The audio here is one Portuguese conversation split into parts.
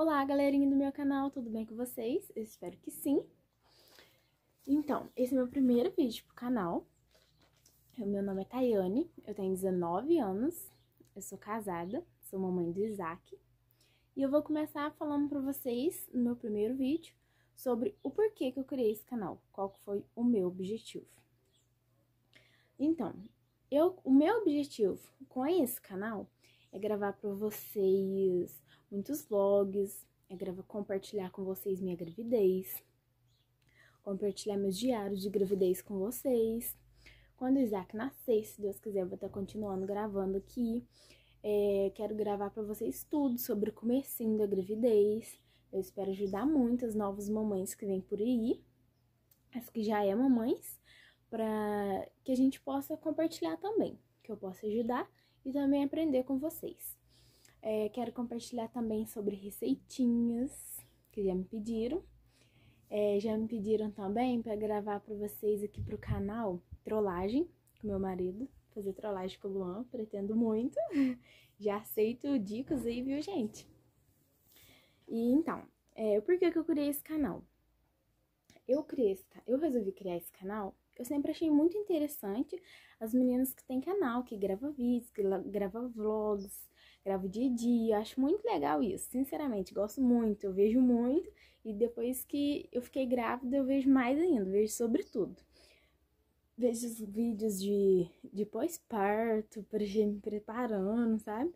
Olá, galerinha do meu canal, tudo bem com vocês? Eu espero que sim. Então, esse é meu primeiro vídeo pro canal. O meu nome é Tayane, eu tenho 19 anos, eu sou casada, sou mamãe do Isaac. E eu vou começar falando pra vocês, no meu primeiro vídeo, sobre o porquê que eu criei esse canal, qual foi o meu objetivo. Então, eu, o meu objetivo com esse canal é gravar para vocês muitos vlogs, é gravar, compartilhar com vocês minha gravidez, compartilhar meus diários de gravidez com vocês. Quando o Isaac nascer, se Deus quiser, eu vou estar continuando gravando aqui. É, quero gravar para vocês tudo sobre o comecinho da gravidez. Eu espero ajudar muitas novas mamães que vêm por aí, as que já é mamães, para que a gente possa compartilhar também, que eu possa ajudar e também aprender com vocês. É, quero compartilhar também sobre receitinhas que já me pediram. É, já me pediram também para gravar para vocês aqui pro canal trollagem com meu marido, fazer trollagem com o Luan, pretendo muito. Já aceito dicas aí, viu, gente? E então, é, por que, que eu criei esse canal? Eu criei esse, eu resolvi criar esse canal eu sempre achei muito interessante as meninas que têm canal, que grava vídeos, que grava vlogs, grava dia a dia. Acho muito legal isso, sinceramente, gosto muito, eu vejo muito. E depois que eu fiquei grávida, eu vejo mais ainda, vejo sobre tudo. Vejo os vídeos de, de pós-parto, me preparando, sabe?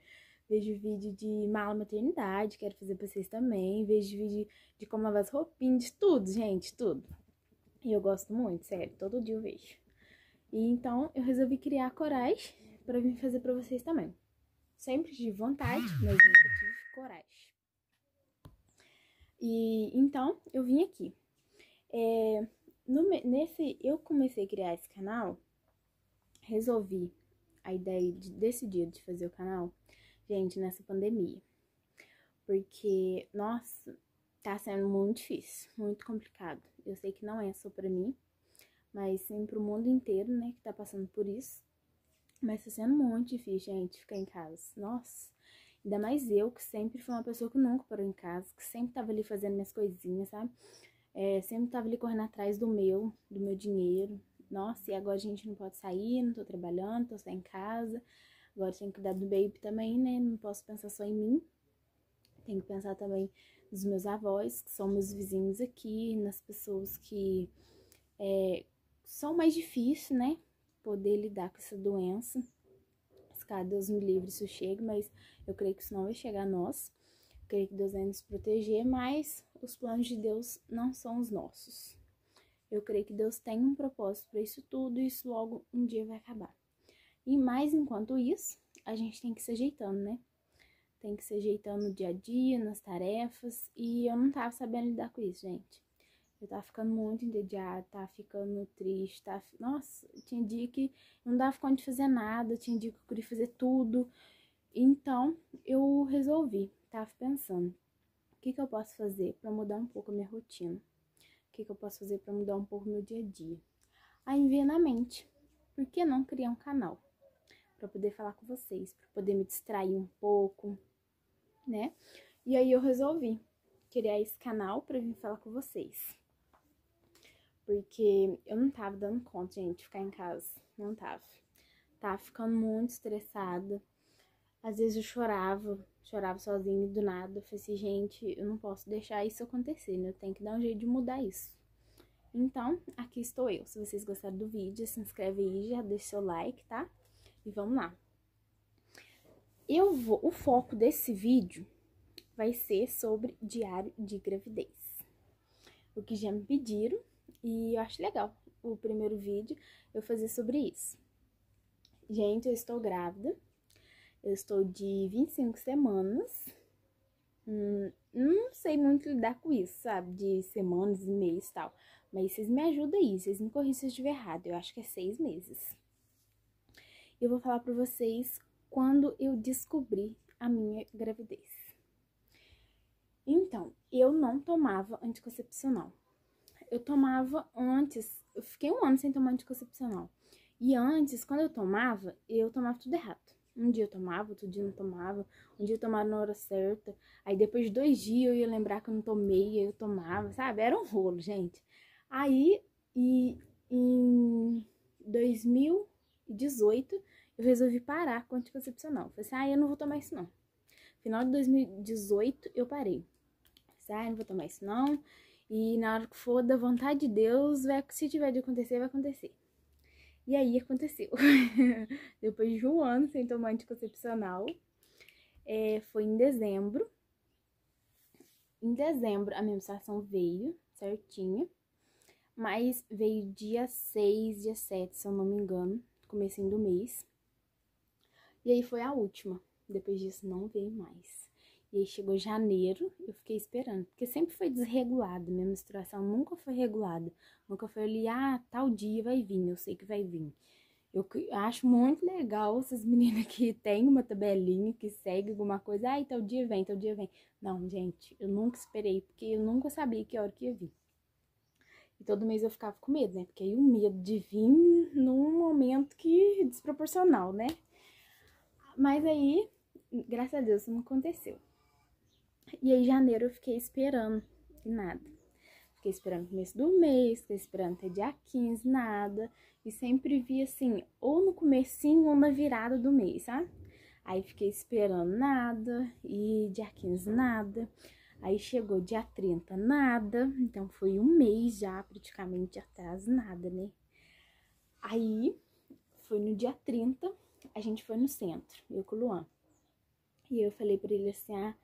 Vejo vídeo de mala maternidade, quero fazer pra vocês também. Vejo vídeo de como lavar as roupinhas, de tudo, gente, tudo. E eu gosto muito, sério, todo dia eu vejo. E então eu resolvi criar corais para vir fazer para vocês também. Sempre tive vontade, mas nunca tive coragem. E então eu vim aqui. É, no, nesse, eu comecei a criar esse canal, resolvi a ideia de, desse dia de fazer o canal, gente, nessa pandemia. Porque, nossa, tá sendo muito difícil, muito complicado. Eu sei que não é só para mim, mas sim pro mundo inteiro, né, que tá passando por isso. Mas tá sendo muito difícil, gente, ficar em casa. Nossa, ainda mais eu, que sempre fui uma pessoa que nunca parou em casa, que sempre tava ali fazendo minhas coisinhas, sabe? É, sempre tava ali correndo atrás do meu, do meu dinheiro. Nossa, e agora a gente não pode sair, não tô trabalhando, tô só em casa. Agora tenho que cuidar do baby também, né? Não posso pensar só em mim. Tenho que pensar também dos meus avós, que são meus vizinhos aqui, nas pessoas que é, são mais difíceis, né? Poder lidar com essa doença. Cada Deus me livre isso chega, mas eu creio que isso não vai chegar a nós. Eu creio que Deus vai nos proteger, mas os planos de Deus não são os nossos. Eu creio que Deus tem um propósito para isso tudo e isso logo um dia vai acabar. E mais enquanto isso, a gente tem que se ajeitando, né? tem que se ajeitando no dia a dia, nas tarefas, e eu não tava sabendo lidar com isso, gente. Eu tava ficando muito entediada, tava ficando triste, tava... Nossa, tinha dia que não dava conta de fazer nada, tinha dia que eu queria fazer tudo. Então, eu resolvi, tava pensando, o que que eu posso fazer para mudar um pouco a minha rotina? O que que eu posso fazer para mudar um pouco o meu dia a dia? Aí veio na mente, por que não criar um canal? Para poder falar com vocês, para poder me distrair um pouco, né? E aí eu resolvi criar esse canal para vir falar com vocês. Porque eu não tava dando conta, gente, de ficar em casa. Não tava. Tava ficando muito estressada. Às vezes eu chorava, chorava sozinha do nada. Eu falei assim, gente, eu não posso deixar isso acontecer, né? Eu tenho que dar um jeito de mudar isso. Então, aqui estou eu. Se vocês gostaram do vídeo, se inscreve aí, já deixa seu like, tá? E vamos lá. Eu vou, o foco desse vídeo vai ser sobre diário de gravidez. O que já me pediram e eu acho legal o primeiro vídeo eu fazer sobre isso. Gente, eu estou grávida. Eu estou de 25 semanas. Hum, não sei muito lidar com isso, sabe? De semanas e meses e tal. Mas vocês me ajudam aí, vocês me corrigem se eu estiver errado. Eu acho que é seis meses. Eu vou falar para vocês quando eu descobri a minha gravidez. Então, eu não tomava anticoncepcional. Eu tomava antes, eu fiquei um ano sem tomar anticoncepcional. E antes, quando eu tomava, eu tomava tudo errado. Um dia eu tomava, outro dia não tomava. Um dia eu tomava na hora certa. Aí depois de dois dias eu ia lembrar que eu não tomei, aí eu tomava, sabe? Era um rolo, gente. Aí, e em 2018, eu resolvi parar com anticoncepcional. Falei assim, ah, eu não vou tomar isso não. Final de 2018, eu parei. Falei assim, ah, eu não vou tomar isso não. E na hora que for da vontade de Deus, vai, se tiver de acontecer, vai acontecer. E aí aconteceu. Depois de um ano sem tomar anticoncepcional, é, foi em dezembro. Em dezembro a menstruação veio certinha, mas veio dia 6, dia 7, se eu não me engano, comecinho do mês. E aí foi a última. Depois disso não veio mais. E aí chegou janeiro, eu fiquei esperando, porque sempre foi desregulado, minha menstruação nunca foi regulada. Nunca foi ali, ah, tal dia vai vir, eu sei que vai vir. Eu acho muito legal essas meninas que tem uma tabelinha, que segue alguma coisa, ah, tal dia vem, tal dia vem. Não, gente, eu nunca esperei, porque eu nunca sabia que hora que ia vir. E todo mês eu ficava com medo, né? Porque aí o medo de vir num momento que desproporcional, né? Mas aí, graças a Deus, isso não aconteceu. E aí, janeiro, eu fiquei esperando e nada. Fiquei esperando começo do mês, fiquei esperando até dia 15, nada. E sempre vi assim, ou no comecinho ou na virada do mês, sabe? Aí fiquei esperando nada, e dia 15 nada. Aí chegou dia 30, nada. Então foi um mês já, praticamente atrás, nada, né? Aí foi no dia 30, a gente foi no centro, eu com o Luan. E eu falei pra ele assim: ah,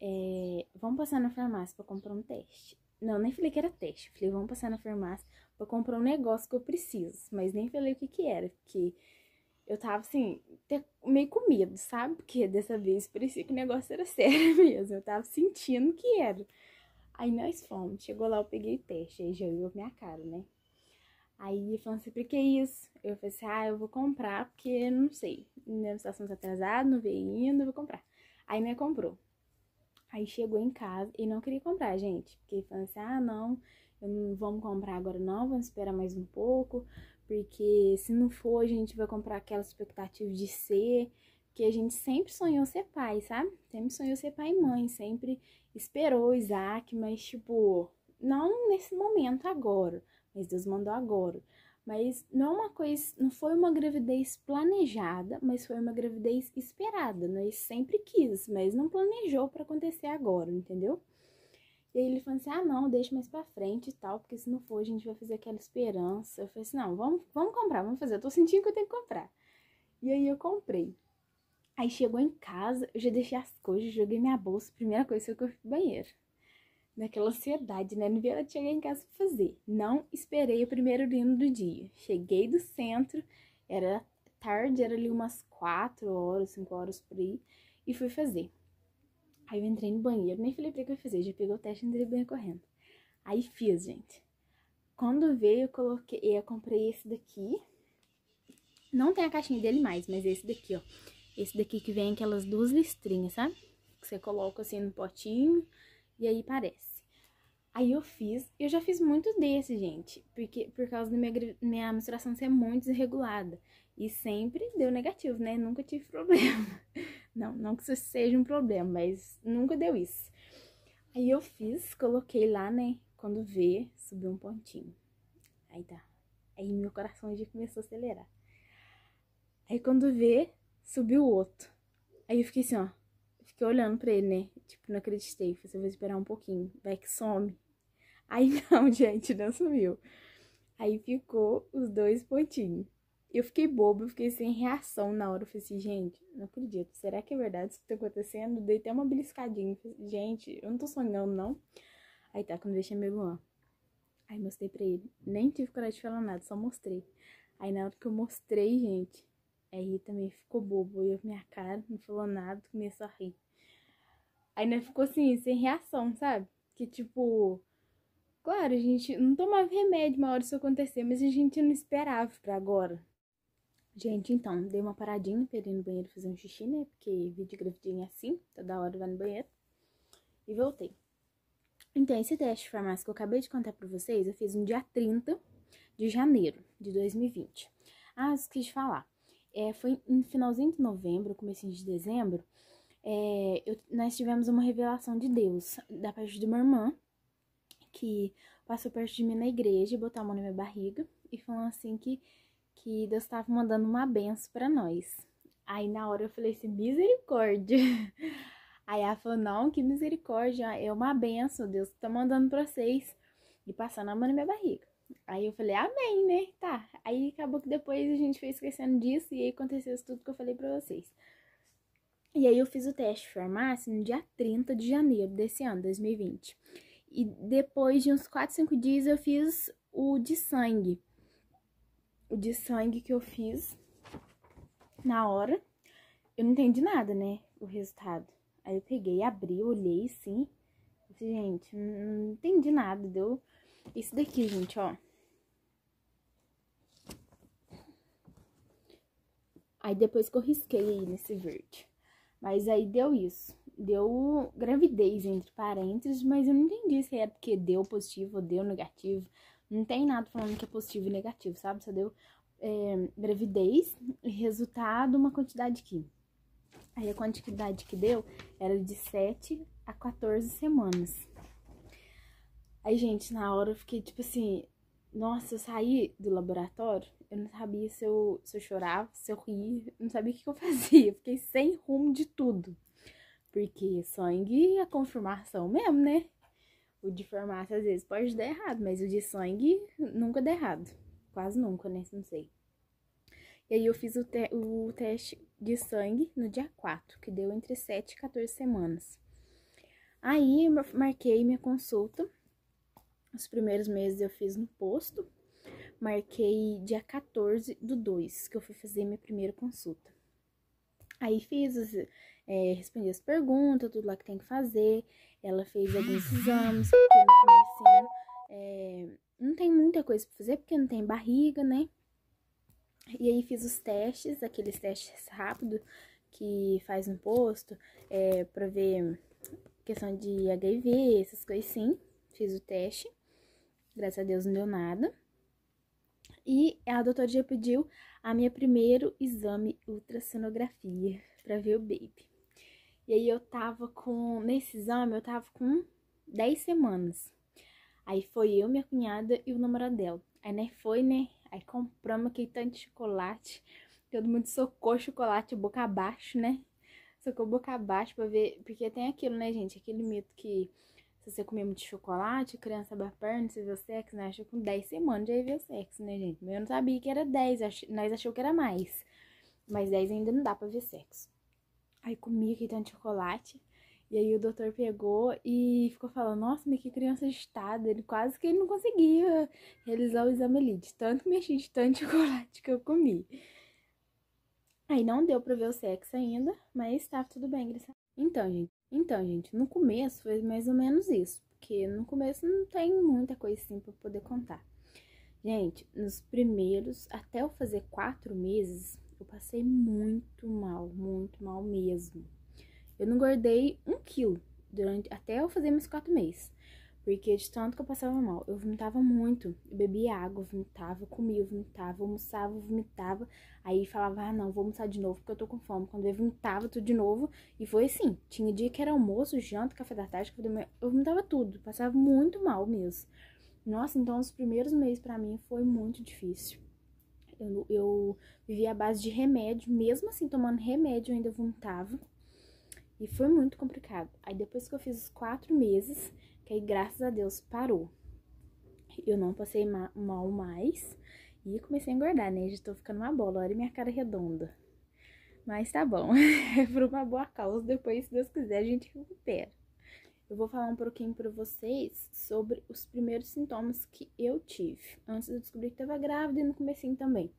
é, vamos passar na farmácia pra comprar um teste. Não, nem falei que era teste. Falei, vamos passar na farmácia pra comprar um negócio que eu preciso. Mas nem falei o que que era, porque eu tava assim, meio com medo, sabe? Porque dessa vez parecia que o negócio era sério mesmo. Eu tava sentindo que era. Aí nós fomos. Chegou lá, eu peguei o teste. Aí já viu minha cara, né? Aí ele falou assim, por que isso? Eu falei assim, ah, eu vou comprar, porque não sei. Minha estação tá atrasada, não veio ainda, eu vou comprar. Aí né, comprou. Aí chegou em casa e não queria comprar, gente. Porque falou assim: ah, não, não vamos comprar agora não, vamos esperar mais um pouco. Porque se não for, a gente vai comprar aquela expectativa de ser. Que a gente sempre sonhou ser pai, sabe? Sempre sonhou ser pai e mãe, sempre esperou o Isaac, mas tipo, não nesse momento agora. Mas Deus mandou agora. Mas não é uma coisa, não foi uma gravidez planejada, mas foi uma gravidez esperada. Nós sempre quis, mas não planejou para acontecer agora, entendeu? E aí ele falou assim: ah, não, deixa mais pra frente e tal, porque se não for, a gente vai fazer aquela esperança. Eu falei assim: não, vamos, vamos comprar, vamos fazer. Eu tô sentindo que eu tenho que comprar. E aí eu comprei. Aí chegou em casa, eu já deixei as coisas, joguei minha bolsa. Primeira coisa que eu fui pro banheiro naquela ansiedade, né? Não vi ela chegar em casa pra fazer. Não esperei o primeiro urino do dia. Cheguei do centro, era tarde, era ali umas 4 horas, 5 horas por aí, e fui fazer. Aí eu entrei no banheiro, nem falei pra que eu ia fazer, já pegou o teste e entrei banheiro correndo. Aí fiz, gente. Quando veio, eu coloquei, eu comprei esse daqui. Não tem a caixinha dele mais, mas esse daqui, ó. Esse daqui que vem aquelas duas listrinhas, sabe? Que você coloca assim no potinho, e aí parece. Aí eu fiz, eu já fiz muito desse, gente, porque por causa da minha, minha menstruação ser muito desregulada. E sempre deu negativo, né? Nunca tive problema. Não, não que isso seja um problema, mas nunca deu isso. Aí eu fiz, coloquei lá, né? Quando vê, subiu um pontinho. Aí tá. Aí meu coração já começou a acelerar. Aí quando vê, subiu outro. Aí eu fiquei assim, ó. Fiquei olhando pra ele, né? Tipo, não acreditei. Falei, assim, vou esperar um pouquinho. Vai que some. Aí não, gente, não sumiu. Aí ficou os dois pontinhos. Eu fiquei bobo, eu fiquei sem reação na hora. Eu falei assim, gente, não acredito. Será que é verdade isso que tá acontecendo? Dei até uma beliscadinha. Falei, gente, eu não tô sonhando, não. Aí tá, quando eu chamei o Luan. Aí mostrei pra ele. Nem tive coragem de falar nada, só mostrei. Aí na hora que eu mostrei, gente, aí também ficou bobo. Eu minha cara, não falou nada, começou a rir. Né, ficou assim, sem reação, sabe? Que tipo, claro, a gente não tomava remédio uma hora isso acontecer, mas a gente não esperava pra agora. Gente, então, dei uma paradinha pra ir no banheiro fazer um xixi, né? Porque vídeo gravidinha é assim, toda hora vai no banheiro. E voltei. Então, esse teste de farmácia que eu acabei de contar pra vocês, eu fiz no dia 30 de janeiro de 2020. Ah, esqueci de falar. é, foi no finalzinho de novembro, comecinho de dezembro, é, eu, nós tivemos uma revelação de Deus da parte de uma irmã que passou perto de mim na igreja, botou a mão na minha barriga e falou assim que, que Deus estava mandando uma benção para nós. Aí na hora eu falei assim, misericórdia. Aí ela falou, não, que misericórdia, é uma benção, Deus tá mandando pra vocês. E passando a mão na minha barriga. Aí eu falei, amém, né? Tá. Aí acabou que depois a gente foi esquecendo disso e aí aconteceu isso tudo que eu falei pra vocês. E aí eu fiz o teste de farmácia no dia 30 de janeiro desse ano, 2020. E depois de uns 4, 5 dias eu fiz o de sangue. O de sangue que eu fiz na hora. Eu não entendi nada, né? O resultado. Aí eu peguei, abri, olhei, sim. Gente, não entendi nada, deu... Isso daqui, gente, ó. Aí depois que eu risquei aí nesse verde. Mas aí deu isso. Deu gravidez entre parênteses, mas eu não entendi se é porque deu positivo ou deu negativo. Não tem nada falando que é positivo e negativo, sabe? Só deu é, gravidez e resultado uma quantidade aqui. Aí a quantidade que deu era de 7 a 14 semanas. Aí, gente, na hora eu fiquei tipo assim, nossa, eu saí do laboratório, eu não sabia se eu, se eu chorava, se eu ria, não sabia o que eu fazia. Eu fiquei sem rumo de tudo. Porque sangue é confirmação mesmo, né? O de farmácia às vezes pode dar errado, mas o de sangue nunca dá errado. Quase nunca, né? Não sei. E aí eu fiz o, te o teste de sangue no dia 4, que deu entre 7 e 14 semanas. Aí eu marquei minha consulta. Os primeiros meses eu fiz no posto. Marquei dia 14 do 2, que eu fui fazer minha primeira consulta. Aí fiz, é, respondi as perguntas, tudo lá que tem que fazer. Ela fez alguns exames, porque no comecinho é, não tem muita coisa pra fazer, porque não tem barriga, né? E aí fiz os testes, aqueles testes rápidos que faz no posto, é, pra ver questão de HIV, essas coisas sim. Fiz o teste, graças a Deus não deu nada. E a doutora já pediu a minha primeiro exame ultrassonografia pra ver o baby. E aí eu tava com, nesse exame eu tava com 10 semanas. Aí foi eu, minha cunhada e o namorado dela. Aí, né, foi, né, Aí compramos aquele tanto de chocolate. Todo mundo socou chocolate boca abaixo, né? Socou boca abaixo pra ver. Porque tem aquilo, né, gente? Aquele mito que se você comer muito chocolate, criança abre a perna, você vê o sexo, né? Achou com 10 semanas já viu o sexo, né, gente? Eu não sabia que era 10, nós achou que era mais. Mas 10 ainda não dá pra ver sexo. Aí comi aquele tanto chocolate. E aí o doutor pegou e ficou falando, nossa, mas que criança agitada. Ele quase que ele não conseguia realizar o exame ali, de tanto mexer, de tanto chocolate que eu comi. Aí não deu pra ver o sexo ainda, mas tá tudo bem, graças Então, gente, então, gente, no começo foi mais ou menos isso. Porque no começo não tem muita coisa assim pra poder contar. Gente, nos primeiros, até eu fazer quatro meses, eu passei muito mal, muito mal mesmo. Eu não engordei um quilo durante, até eu fazer meus quatro meses. Porque de tanto que eu passava mal, eu vomitava muito. Eu bebia água, vomitava, comia, vomitava, almoçava, vomitava. Aí falava, ah, não, vou almoçar de novo porque eu tô com fome. Quando eu vomitava tudo de novo. E foi assim: tinha dia que era almoço, janta, café da tarde, café da manhã. Eu vomitava tudo, passava muito mal mesmo. Nossa, então os primeiros meses para mim foi muito difícil. Eu, eu vivia à base de remédio, mesmo assim, tomando remédio, eu ainda vomitava. E foi muito complicado. Aí depois que eu fiz os quatro meses, que aí graças a Deus parou. Eu não passei ma mal mais e comecei a engordar, né? Já tô ficando uma bola, olha minha cara redonda. Mas tá bom, é por uma boa causa, depois se Deus quiser a gente recupera. Eu vou falar um pouquinho pra vocês sobre os primeiros sintomas que eu tive. Antes eu descobrir que tava grávida e no comecinho também.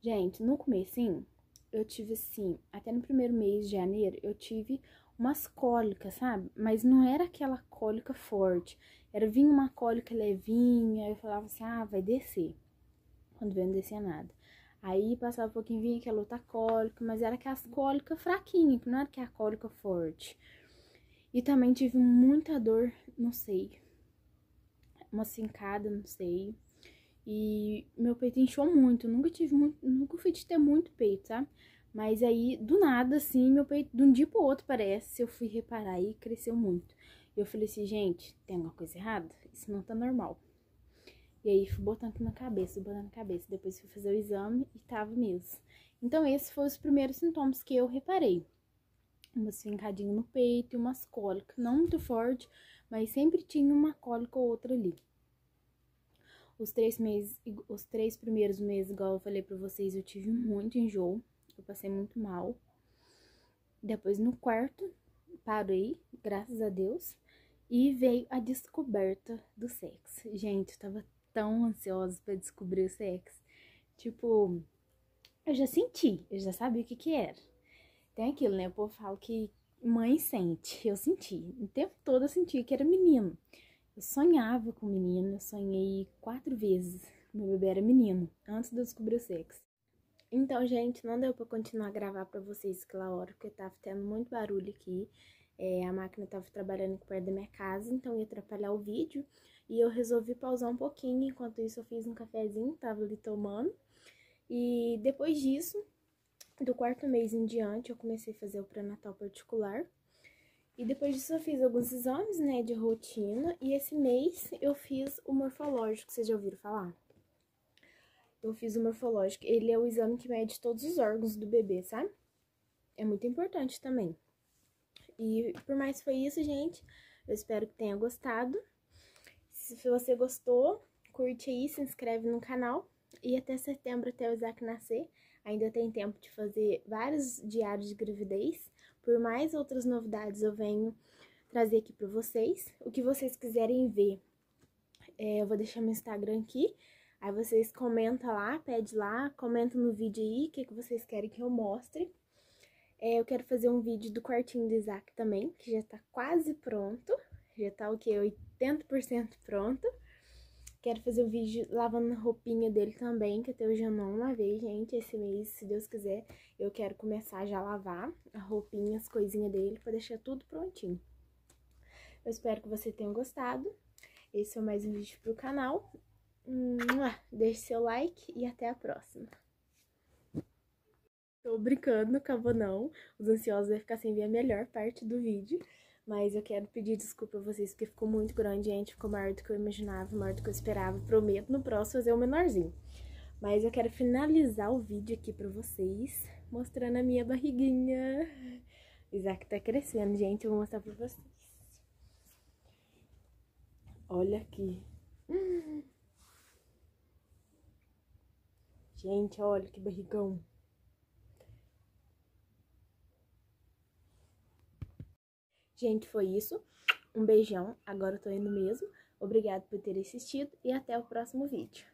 Gente, no comecinho, eu tive assim, até no primeiro mês de janeiro, eu tive umas cólicas, sabe? Mas não era aquela cólica forte. Era vinha uma cólica levinha, eu falava assim, ah, vai descer. Quando veio não descia nada. Aí passava um pouquinho, vinha aquela outra cólica, mas era aquelas cólicas fraquinhas, que não era que a cólica forte. E também tive muita dor, não sei. Uma cincada, não sei. E meu peito inchou muito. Nunca tive muito. Nunca fui de ter muito peito, sabe? Mas aí, do nada, assim, meu peito, de um dia pro outro, parece, eu fui reparar e cresceu muito. E eu falei assim, gente, tem alguma coisa errada? Isso não tá normal. E aí, fui botando na cabeça, botando na cabeça. Depois fui fazer o exame e tava mesmo. Então, esses foram os primeiros sintomas que eu reparei. Umas fincadinhas no peito e umas cólicas. Não muito forte, mas sempre tinha uma cólica ou outra ali. Os três meses, os três primeiros meses, igual eu falei pra vocês, eu tive muito enjoo. Eu passei muito mal. Depois, no quarto, parei, graças a Deus. E veio a descoberta do sexo. Gente, eu tava tão ansiosa para descobrir o sexo. Tipo, eu já senti, eu já sabia o que que era. Tem aquilo, né? O povo fala que mãe sente. Eu senti. O tempo todo eu senti que era menino. Eu sonhava com menino, eu sonhei quatro vezes. Meu bebê era menino, antes de eu descobrir o sexo. Então, gente, não deu pra continuar a gravar pra vocês aquela hora, porque tava tendo muito barulho aqui. É, a máquina tava trabalhando aqui perto da minha casa, então ia atrapalhar o vídeo. E eu resolvi pausar um pouquinho, enquanto isso eu fiz um cafezinho, tava ali tomando. E depois disso, do quarto mês em diante, eu comecei a fazer o pré-natal particular. E depois disso eu fiz alguns exames, né, de rotina. E esse mês eu fiz o morfológico, vocês já ouviram falar? Eu fiz o morfológico. Ele é o exame que mede todos os órgãos do bebê, sabe? É muito importante também. E por mais foi isso, gente, eu espero que tenha gostado. Se você gostou, curte aí, se inscreve no canal. E até setembro, até o Isaac nascer, ainda tem tempo de fazer vários diários de gravidez. Por mais outras novidades eu venho trazer aqui para vocês. O que vocês quiserem ver, é, eu vou deixar meu Instagram aqui. Aí vocês comentam lá, pede lá, comenta no vídeo aí o que, que vocês querem que eu mostre. É, eu quero fazer um vídeo do quartinho do Isaac também, que já tá quase pronto. Já tá o que? 80% pronto. Quero fazer um vídeo lavando a roupinha dele também, que até hoje eu não lavei, gente. Esse mês, se Deus quiser, eu quero começar já a lavar a roupinha, as coisinhas dele, pra deixar tudo prontinho. Eu espero que você tenha gostado. Esse é mais um vídeo pro canal. Deixe seu like e até a próxima. Tô brincando, acabou não. Os ansiosos vão ficar sem ver a melhor parte do vídeo. Mas eu quero pedir desculpa a vocês, porque ficou muito grande, gente. Ficou maior do que eu imaginava, maior do que eu esperava. Prometo no próximo fazer o menorzinho. Mas eu quero finalizar o vídeo aqui pra vocês, mostrando a minha barriguinha. Isaac tá crescendo, gente. Eu vou mostrar pra vocês. Olha aqui. Gente, olha que barrigão. Gente, foi isso. Um beijão. Agora eu tô indo mesmo. Obrigado por ter assistido e até o próximo vídeo.